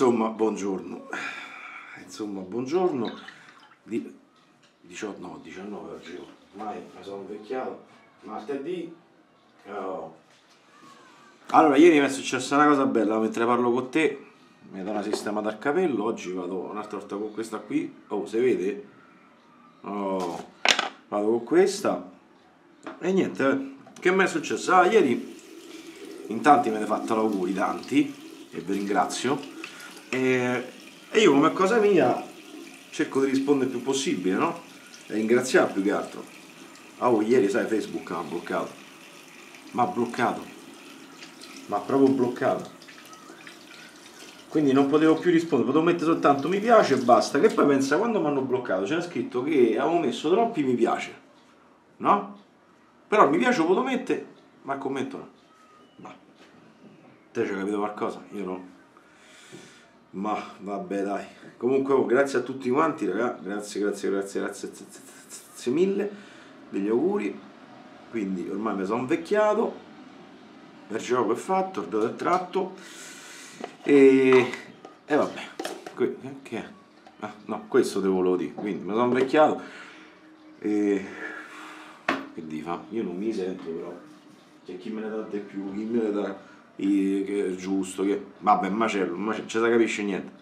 Insomma, buongiorno. Insomma, buongiorno. Di... 18, no, 19 oggi. Ormai mi sono invecchiato. Martedì. Oh. Allora, ieri mi è successa una cosa bella, mentre parlo con te, mi do una sistemata al capello, oggi vado un'altra volta con questa qui. Oh, si vede? Oh, vado con questa. E niente, eh. che mi è successo? Ah, ieri in tanti mi avete fatto auguri, tanti, e vi ringrazio. E, e io come cosa mia cerco di rispondere il più possibile, no? E ringraziare più che altro. Oh, ieri sai Facebook mi ha bloccato. Mi ha bloccato. Ma proprio bloccato. Quindi non potevo più rispondere, potevo mettere soltanto mi piace e basta. Che poi pensa quando mi hanno bloccato c'era scritto che avevo messo troppi mi piace. No? Però mi piace lo potevo mettere, ma commento no. Ma te ci hai capito qualcosa? Io no. Ma vabbè dai. Comunque oh, grazie a tutti quanti, raga. Grazie, grazie, grazie, grazie, grazie, mille degli auguri. Quindi ormai mi sono invecchiato. Il gioco è fatto, dato è tratto. E, e vabbè. Que- che è? Ah, no, questo te volevo dire. Quindi mi sono invecchiato. E che di fa? Io non mi sento però. C'è chi me ne dà di più, chi me ne dà che è giusto, che... vabbè, macello, macello, ci si capisce niente.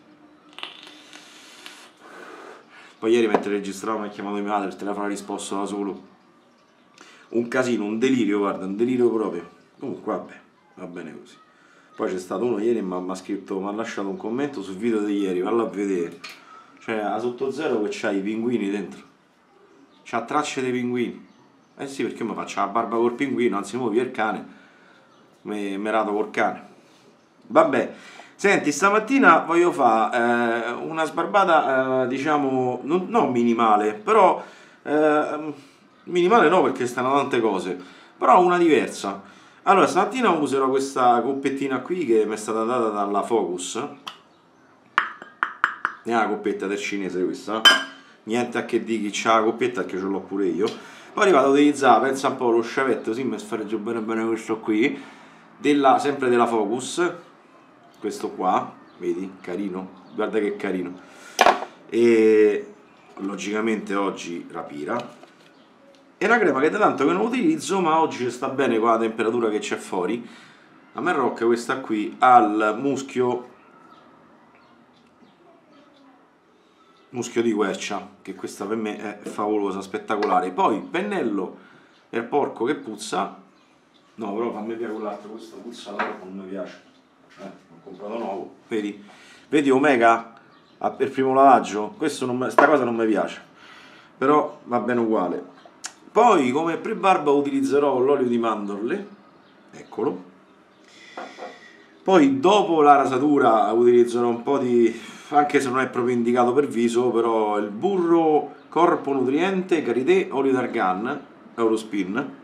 Poi ieri mentre registravo mi ha chiamato mia madre, il telefono ha risposto da solo. Un casino, un delirio, guarda, un delirio proprio. Comunque vabbè, va bene così. Poi c'è stato uno ieri e mi ha scritto, mi ha lasciato un commento sul video di ieri, vallo a vedere. Cioè, a sotto zero che c'ha i pinguini dentro. C'ha tracce dei pinguini. Eh sì, perché mi faccio la barba col pinguino, anzi muovi il cane merato col cane. Vabbè, senti, stamattina voglio fare eh, una sbarbata, eh, diciamo, non, non, minimale, però eh, minimale no perché stanno tante cose, però una diversa. Allora, stamattina userò questa coppettina qui che mi è stata data dalla Focus. È una coppetta del cinese questa. Niente a che di chi c'ha la coppetta perché ce l'ho pure io. Poi vado ad utilizzare, pensa un po' lo sciavetto, sì, mi sfreggio bene bene questo qui della, sempre della Focus questo qua vedi carino guarda che carino. E logicamente oggi rapira. È una crema che da tanto che non utilizzo ma oggi sta bene con la temperatura che c'è fuori. A me Rock questa qui al muschio muschio di quercia che questa per me è favolosa spettacolare. Poi pennello per porco che puzza No, però fammi via quell'altro, questo troppo, non mi piace. Eh, ho comprato nuovo. Vedi? Vedi Omega per primo lavaggio? Questo non, questa cosa non mi piace. Però va bene uguale. Poi come pre-barba utilizzerò l'olio di mandorle. Eccolo. Poi dopo la rasatura utilizzerò un po' di anche se non è proprio indicato per viso, però il burro corpo nutriente, karité, olio d'argan, Eurospin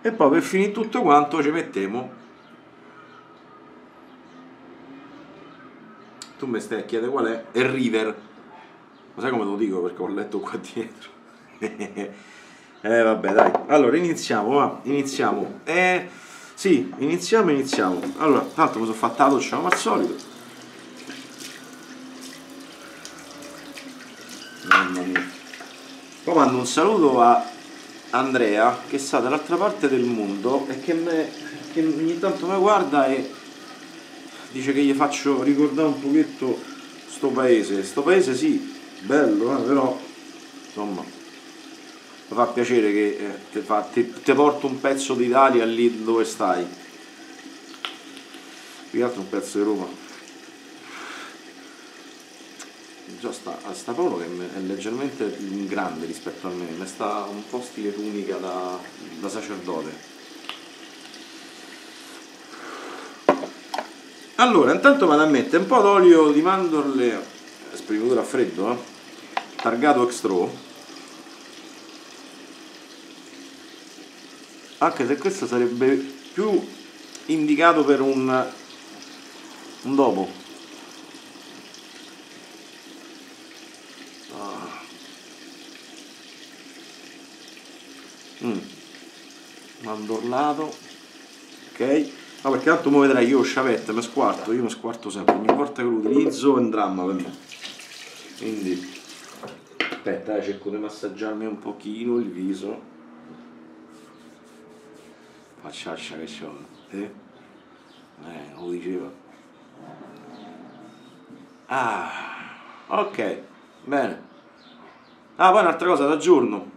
e poi per finire tutto quanto ci mettiamo. Tu mi stai a chiedere qual è? è River. Ma sai come lo dico? Perché ho letto qua dietro. Eh vabbè dai. Allora iniziamo va. Iniziamo. Eh sì iniziamo iniziamo. Allora tanto mi sono fatta la come al solito. Mamma mia. Poi mando un saluto a Andrea che sta dall'altra parte del mondo e che, me, che ogni tanto mi guarda e dice che gli faccio ricordare un pochetto sto paese. Sto paese sì, bello, eh, però insomma mi fa piacere che eh, te, fa, te, te, porto un pezzo d'Italia lì dove stai. Più che altro un pezzo di Roma. Già sta, sta Paolo che è leggermente grande rispetto a me, mi sta un po' stile tunica da, da sacerdote. Allora, intanto vado a mettere un po' d'olio di mandorle, spremitura a freddo, eh? targato extra. Anche se questo sarebbe più indicato per un, un dopo. Mandorlato ok No, perché tanto mo vedrai io ho sciavette, mi squarto, io mi squarto sempre, ogni volta che lo utilizzo è un dramma per me. Quindi, aspetta, eh, cerco di massaggiarmi un pochino il viso. Facciaccia che c'ho, eh? Eh, lo diceva. Ah, ok, bene. Ah, poi un'altra cosa, da giorno,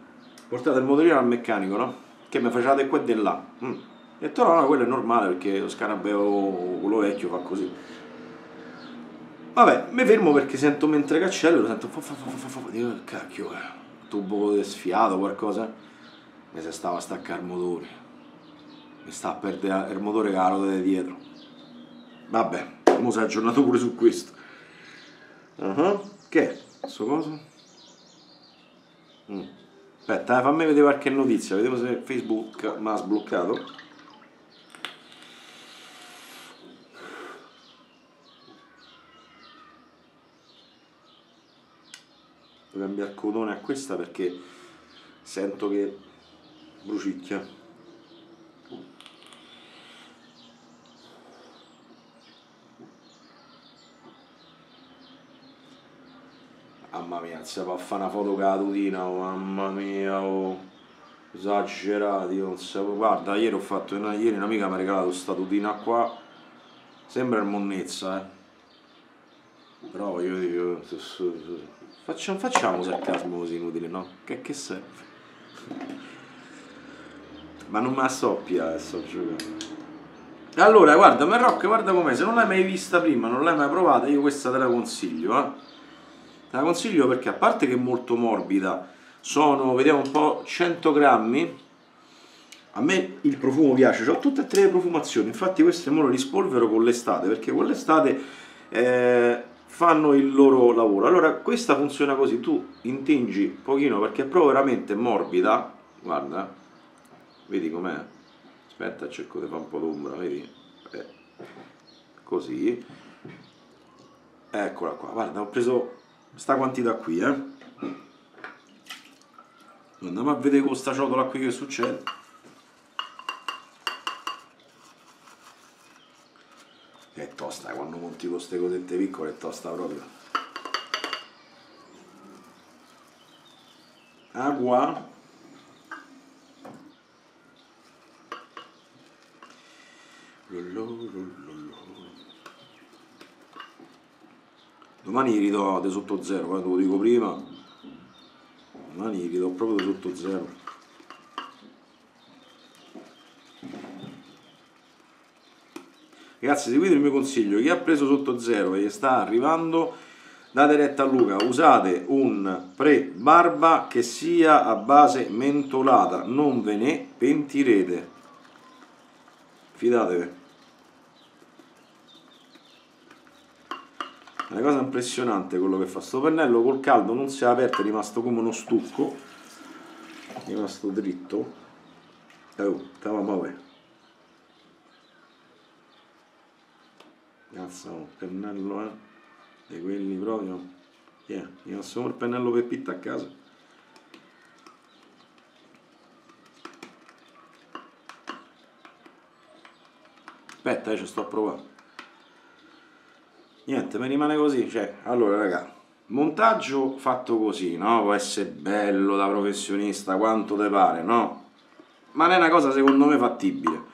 portate il motorino al meccanico, no? Che mi facevate qua e di là. Mm. E detto no, no, quello è normale perché lo scarabeo, quello vecchio, fa così. Vabbè, mi fermo perché sento mentre cancello, sento fa fa fa fa fa dico cacchio, eh, tubo sfiato qualcosa. Mi si stava a staccare il motore. Mi sta a perdere il motore che la ruota di dietro. Vabbè, mo si è aggiornato pure su questo. Uh-huh. Che è? Questo coso? Mm. Aspetta, eh, fammi vedere qualche notizia, vediamo se Facebook mi ha sbloccato. Devo cambiare codone a questa perché sento che brucicchia. Mamma mia, si fa fare una foto con la tutina, oh, mamma mia, oh. esagerati, oh, può- guarda, ieri ho fatto, una- ieri un'amica mi ha regalato questa tutina qua, sembra il monnezza, eh. Però io dico, facciamo, facciamo sarcasmo così inutile, no? Che, che serve? Ma non me la soppia adesso giocando. Allora, guarda, Marocco, guarda com'è, se non l'hai mai vista prima, non l'hai mai provata, io questa te la consiglio, eh. Te la consiglio perché a parte che è molto morbida, sono, vediamo un po', 100 grammi. A me il profumo piace, ho tutte e tre le profumazioni, infatti queste mo le rispolvero con l'estate, perché con l'estate eh, fanno il loro lavoro. Allora, questa funziona così, tu intingi un pochino perché è proprio veramente morbida, guarda, vedi com'è? Aspetta, cerco di fare un po' d'ombra, vedi? Eh, così. Eccola qua, guarda, ho preso sta quantità qui, eh. Andiamo a vedere con sta ciotola qui che succede. È tosta, quando monti con queste cosette piccole è tosta proprio. Acqua. Domani ridò di sotto zero, eh, te lo dico prima. Domani ridò proprio di sotto zero. Ragazzi, seguite il mio consiglio, chi ha preso sotto zero e sta arrivando, date retta a Luca, usate un pre-barba che sia a base mentolata, non ve ne pentirete. Fidatevi. Una cosa impressionante quello che fa. Sto pennello col caldo non si è aperto, è rimasto come uno stucco. È rimasto dritto. Oh, stava a muovere. Cazzo, un pennello, eh. Di quelli proprio. Yeah, mi assumo il pennello per pitta a casa. Aspetta, eh, ci sto a provare. Niente, mi rimane così, cioè, allora raga, montaggio fatto così, no? Può essere bello da professionista, quanto te pare, no? Ma non è una cosa secondo me fattibile.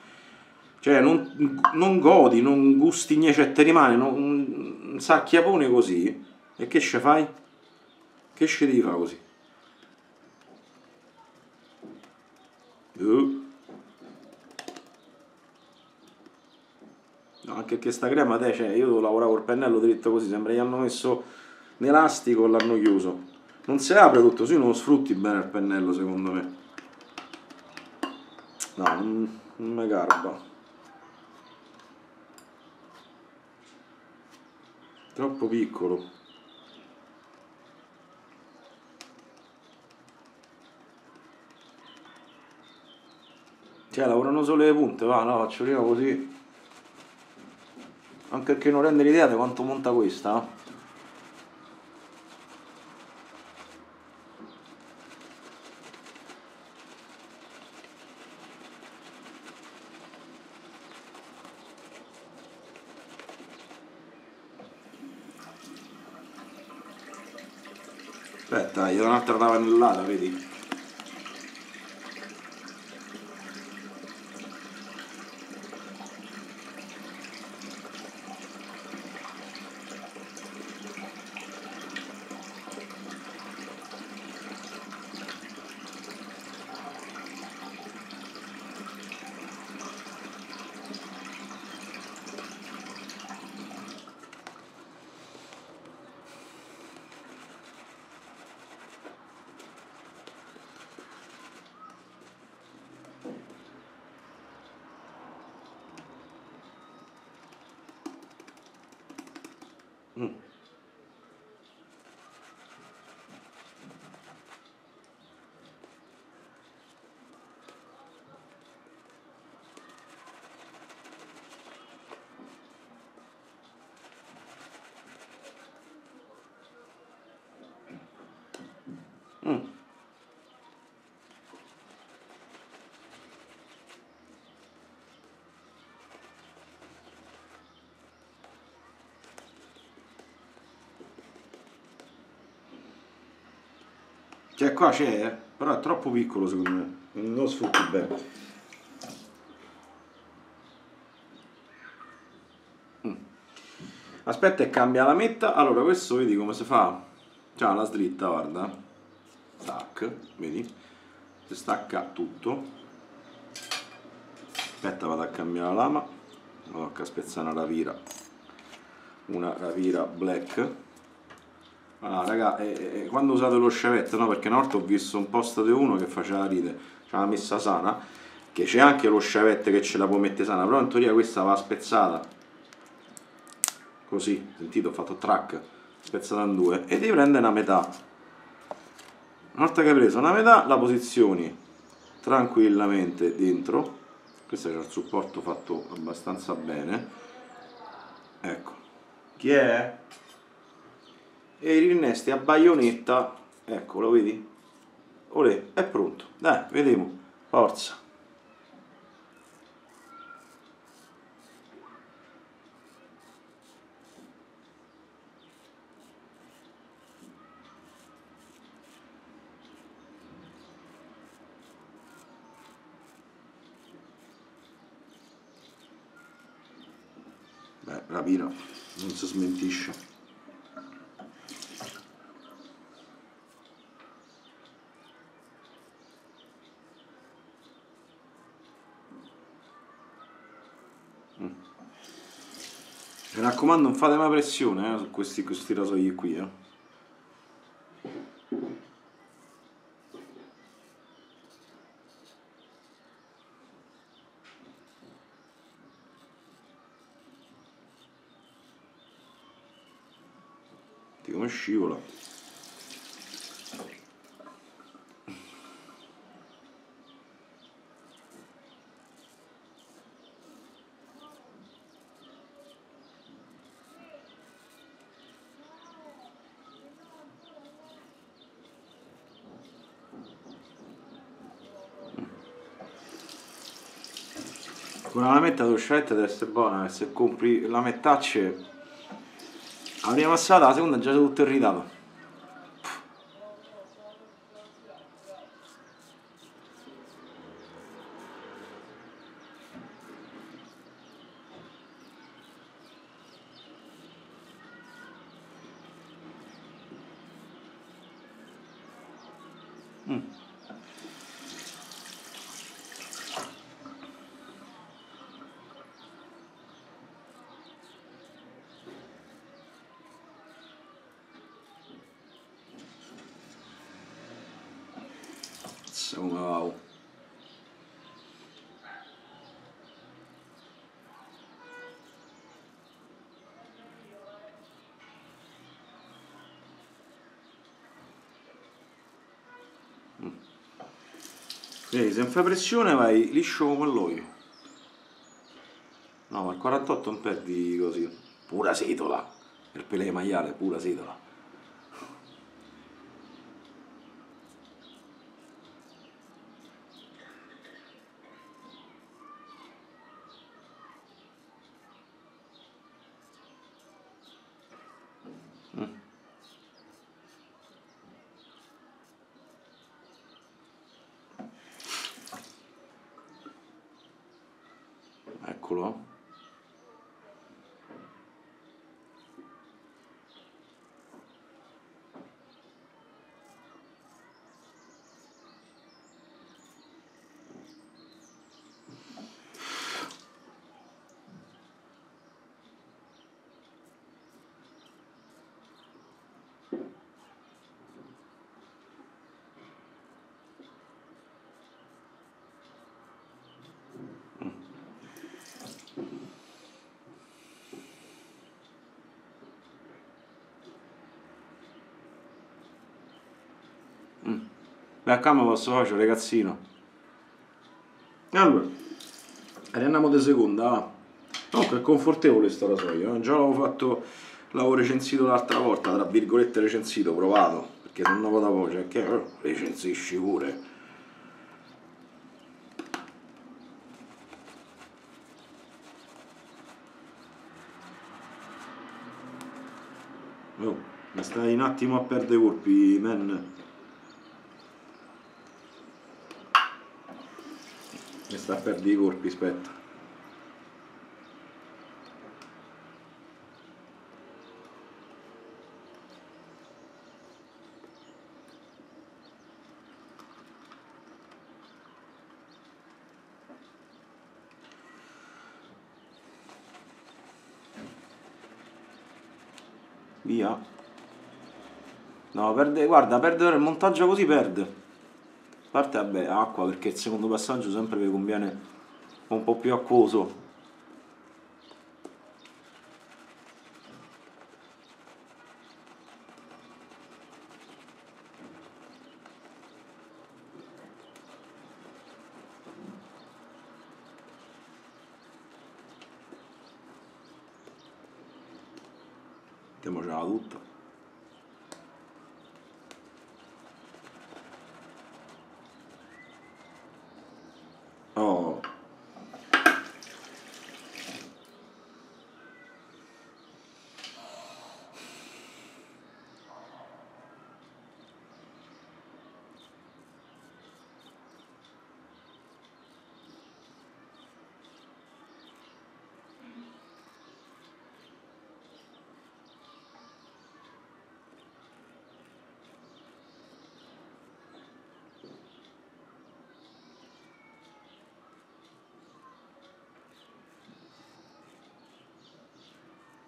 Cioè, non, non godi, non gusti niente, cioè, te rimane non, un sacchiapone così, e che ce fai? Che ce devi fare così? Uh. Anche che sta crema, te, cioè, io lavoravo col pennello dritto così, sembra gli hanno messo un elastico e l'hanno chiuso. Non si apre tutto, così non lo sfrutti bene il pennello, secondo me. No, non, non mi garba. Troppo piccolo. Cioè, lavorano solo le punte, va, no, faccio prima così anche perché non rende l'idea di quanto monta questa eh. aspetta gli do un'altra tavanellata vedi? Cioè qua c'è, eh? però è troppo piccolo secondo me, non lo sfrutti bene. Mm. Aspetta e cambia la metta, allora questo vedi come si fa? C'ha la dritta, guarda, tac, vedi? Si stacca tutto. Aspetta vado a cambiare la lama, vado a spezzare una ravira, una ravira black allora, raga, eh, eh, quando usate lo sciavetto, no? Perché una volta ho visto un post di uno che faceva ride, c'ha la messa sana, che c'è anche lo sciavetto che ce la può mettere sana, però in teoria questa va spezzata. Così, sentito, ho fatto track, spezzata in due, e devi prendere una metà. Una volta che hai preso una metà, la posizioni tranquillamente dentro. Questo c'è il supporto fatto abbastanza bene. Ecco. Chi è? E i rinnesti a baionetta. Ecco lo vedi? Olè, è pronto. Dai vediamo forza. Beh, rapina non si smentisce Mi raccomando non fate mai pressione eh, su questi, questi rasoi qui eh. come scivola con una lametta d'uscetta deve essere buona se compri la mettacce la prima passata la seconda già tutto irritato Wow. Vedi, se non fai pressione vai liscio come l'olio. No, ma il 48 non perdi così. Pura setola. Per pelé maiale, pura setola. solo. Beh, a cama posso fare, ragazzino. Allora, riandiamo di seconda, va. Comunque è confortevole sto rasoio, eh. già l'avevo fatto, l'avevo recensito l'altra volta, tra virgolette recensito, provato, perché sono nuovo da voce, che recensisci pure. Oh, mi stai un attimo a perdere i colpi, man. Mi sta a perdere i colpi, aspetta. Via. No, perde, guarda, perdere il montaggio così perde. Parte, vabbè, acqua perché il secondo passaggio sempre vi conviene un po' più acquoso. Mettiamocela tutta. Oh. Mm.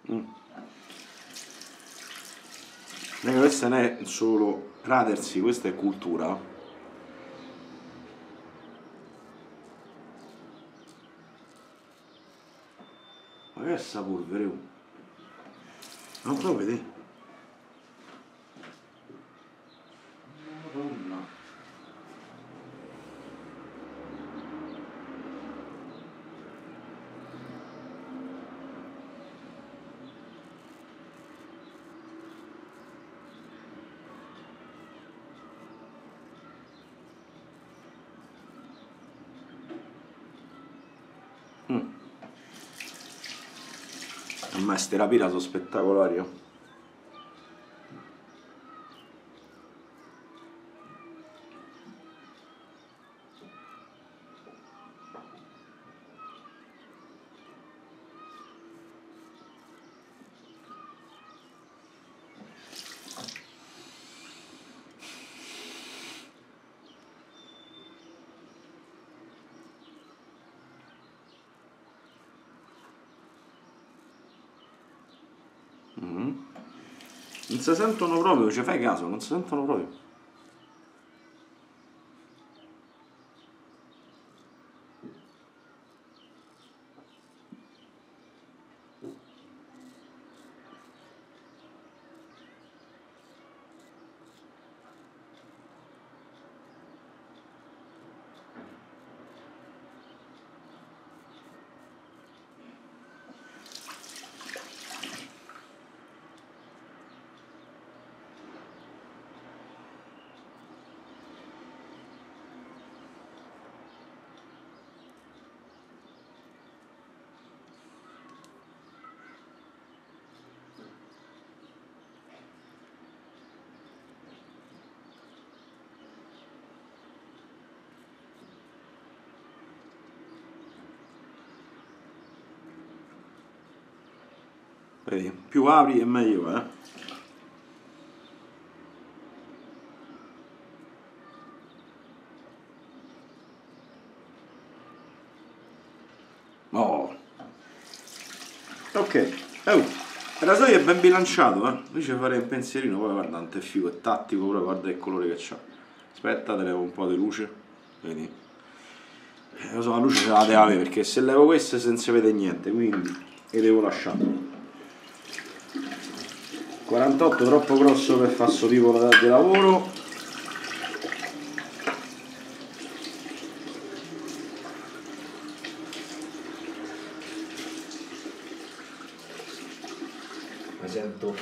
Raga, questa non è solo radersi, questa è cultura. Ma che è sta polvere? Non lo vedi? Madonna. Mm. Ma ste rapire sono spettacolari. oh. Mm. Non si sentono proprio, ci fai caso, non si sentono proprio. Vedi più apri e meglio eh? Oh. Ok. Oh. Il rasoio è ben bilanciato, eh. Qui ci farei un pensierino, poi guarda, tanto è figo, è tattico, però guarda il colore che c'ha. Aspetta, te levo un po' di luce. Vedi? Eh, lo so, la luce ce la devo avere perché se levo queste non si vede niente, quindi le devo lasciare. 48 troppo grosso per tipo di lavoro sento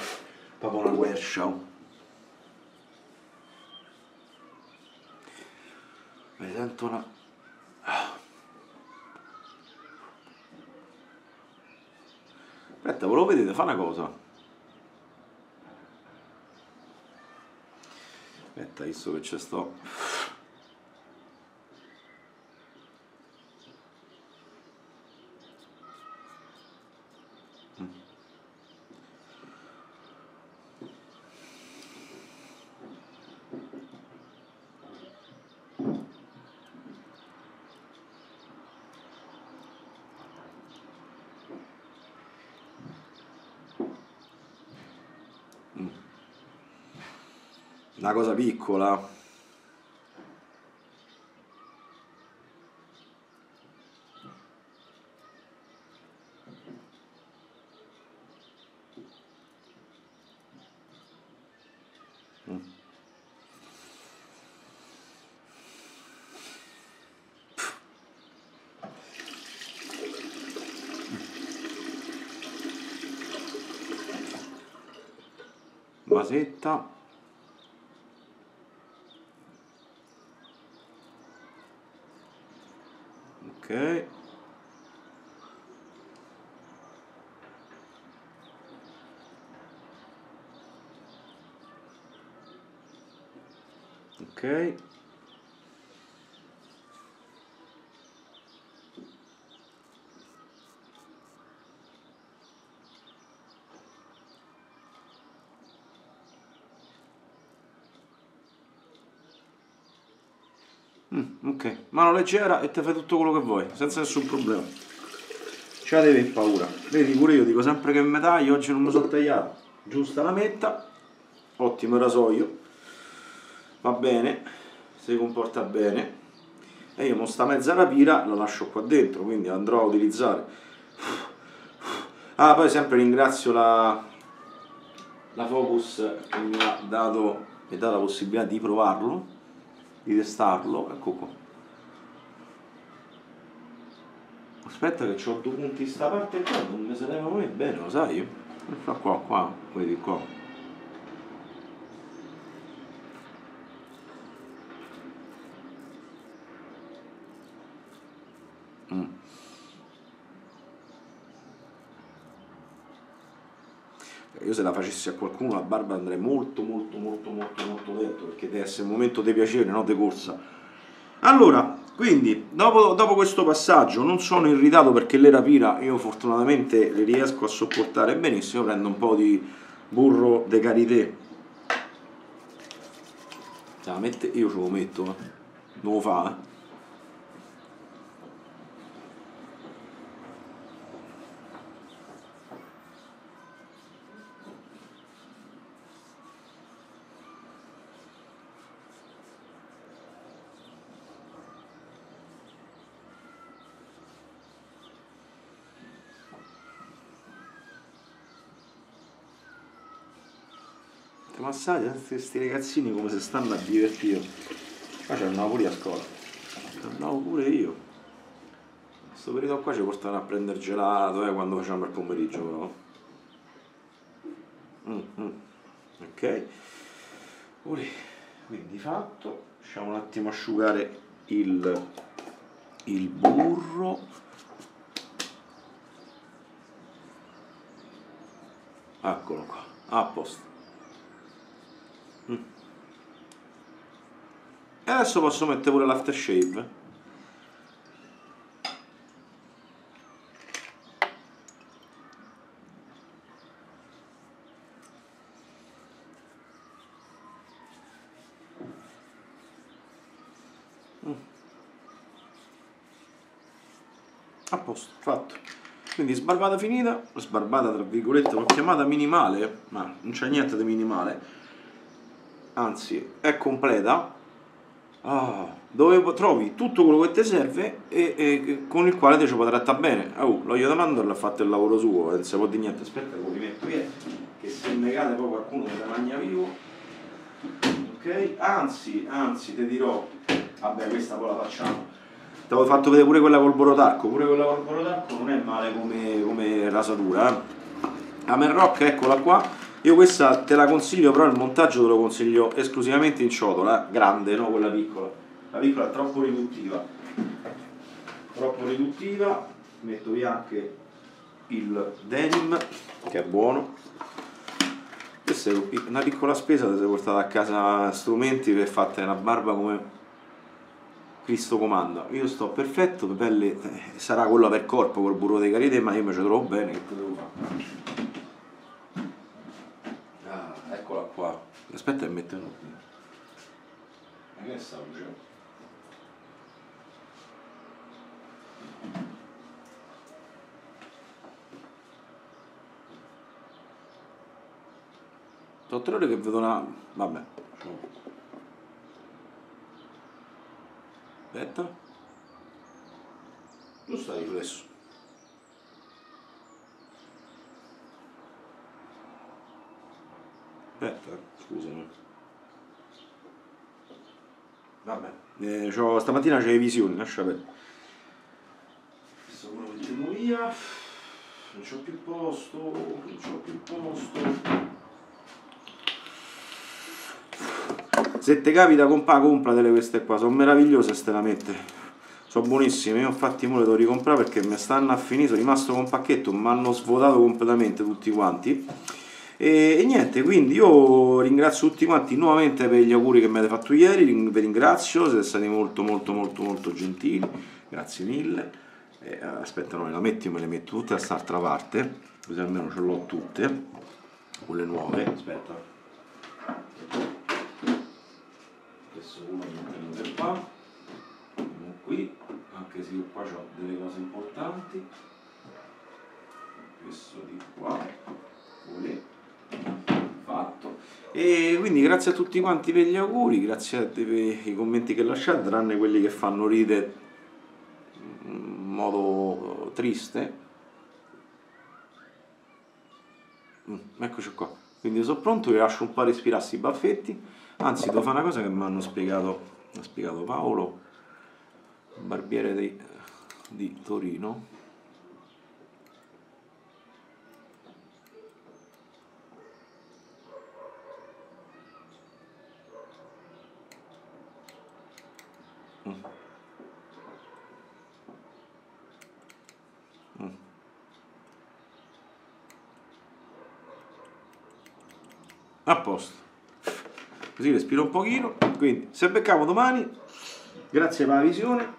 proprio una guercia. Mi sento una... Aspetta, volevo vedere, fa una cosa. Aspetta, visto che c'è sto... una cosa piccola. Basetta ok ok Mm, ok, mano leggera e ti fai tutto quello che vuoi, senza nessun problema. Ce la devi paura. Vedi pure io dico sempre che mi taglio, oggi non mi sono tagliato. Giusta la metta, ottimo rasoio, va bene, si comporta bene. E io mo sta mezza rapira la lascio qua dentro, quindi andrò a utilizzare. Ah, poi sempre ringrazio la, la Focus che mi ha dato, mi ha dato la possibilità di provarlo di testarlo, ecco qua. Aspetta che ho due punti sta parte qua, non mi ne va bene, lo sai? Qua, qua, qua, vedi qua. io se la facessi a qualcuno la barba andrei molto molto molto molto molto lento perché deve essere un momento di piacere, no di corsa. Allora, quindi, dopo, dopo, questo passaggio non sono irritato perché le rapira io fortunatamente le riesco a sopportare benissimo, prendo un po' di burro de karité. io ce lo metto, eh. non lo fa, eh. Massaggi, questi ragazzini come se stanno a divertire. Qua c'è andavo pure a scuola. Andavo pure io. Questo periodo qua ci portano a prendere gelato eh, quando facciamo il pomeriggio però. Mm, mm. Ok. Quindi fatto. Lasciamo un attimo asciugare il, il burro. Eccolo qua, a posto. E adesso posso mettere pure l'aftershave. Mm. A posto, fatto. Quindi sbarbata finita, sbarbata tra virgolette, l'ho chiamata minimale, ma non c'è niente di minimale, anzi è completa oh, dove trovi tutto quello che ti serve e, e, con il quale ti ci puoi trattare bene. Oh, l'olio da mandorla ha fatto il lavoro suo, non si può dire niente, aspetta che lo rimetto via, che se negate poi qualcuno mi mangia vivo. Ok? Anzi, anzi, ti dirò, vabbè questa poi la facciamo ti avevo fatto vedere pure quella col borotarco, pure quella col borotarco non è male come, come rasatura. Eh. Amen Rock, eccola qua. Io questa te la consiglio, però il montaggio te lo consiglio esclusivamente in ciotola, grande, no quella piccola. La piccola è troppo riduttiva. Troppo riduttiva. Metto via anche il denim, che è buono. Questa è una piccola spesa, ti sei portata a casa strumenti per fatte una barba come Cristo comanda, io sto perfetto, pelle eh, sarà quello per corpo col burro di karité, ma io mi ci trovo bene, che devo fare? Ah, eccola qua. Aspetta che metto qui. Ma che sta luce? Sono tre ore che vedo una... vabbè. Aspetta. Tu stai adesso. Aspetta, scusami. Vabbè, eh, stamattina c'è le visioni, lascia perdere. Adesso lo mettiamo via. Non c'ho più posto, non c'ho più posto. Se ti capita compà, compratele queste qua, sono meravigliose la mette. Sono buonissime, io infatti mo le devo ricomprare perché mi stanno a finire, sono rimasto con un pacchetto, mi hanno svuotato completamente tutti quanti. E, e, niente, quindi io ringrazio tutti quanti nuovamente per gli auguri che mi avete fatto ieri, vi ringrazio, siete stati molto molto molto molto gentili, grazie mille. Eh, aspetta, no, la metti, me le metto tutte da quest'altra parte, così almeno ce l'ho tutte, quelle nuove, aspetta. adesso uno lo metto qua uno qui anche se io qua ho delle cose importanti questo di qua Olè. fatto e quindi grazie a tutti quanti per gli auguri grazie per i commenti che lasciate tranne quelli che fanno ridere in modo triste. Mm, eccoci qua. Quindi sono pronto vi lascio un po' respirarsi i baffetti. Anzi, devo fare una cosa che mi hanno spiegato, ha spiegato Paolo, barbiere di, di Torino. Mm. Mm. A posto così respiro un pochino. Quindi se becchiamo domani grazie per la visione.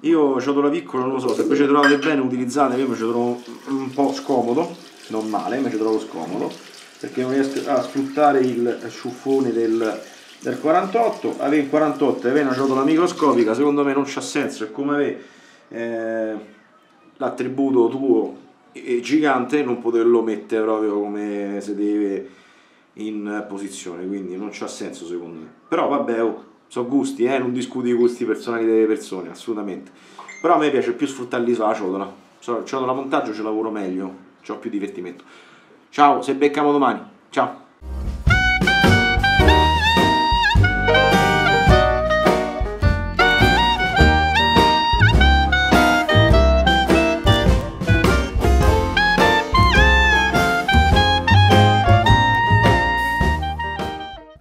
Io ho la piccola non lo so se invece trovate bene utilizzate io mi ci trovo un po' scomodo non male ma ci trovo scomodo perché non riesco a sfruttare il sciuffone del, del 48 avere il 48 e avere una ciotola microscopica secondo me non c'ha senso è come avere eh, l'attributo tuo gigante non poterlo mettere proprio come se deve in posizione, quindi non c'ha senso secondo me. Però vabbè, oh, sono gusti, eh, non discuto i gusti personali delle persone, assolutamente. Però a me piace più sfruttare l'isola la ciotola. Ciotola montaggio ci lavoro meglio, ho più divertimento. Ciao, se becchiamo domani. Ciao.